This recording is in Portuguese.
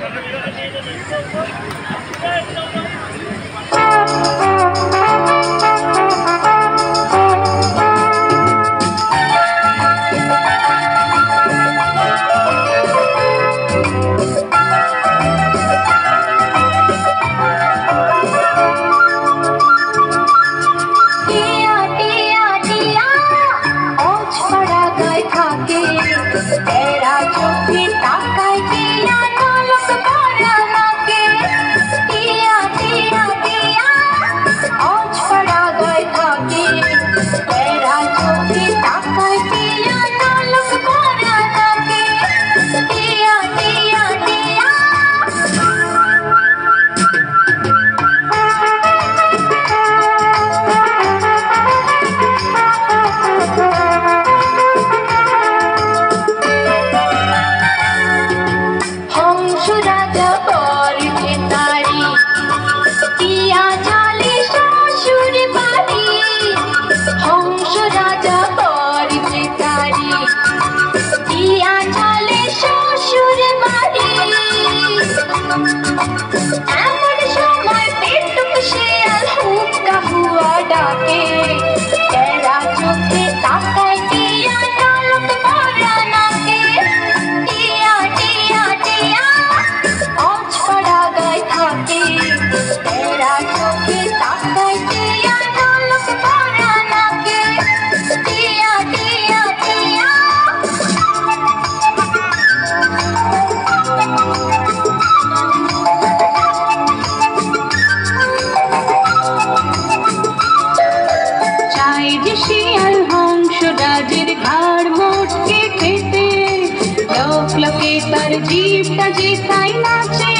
Thank you. पर जीत जीता नाचे।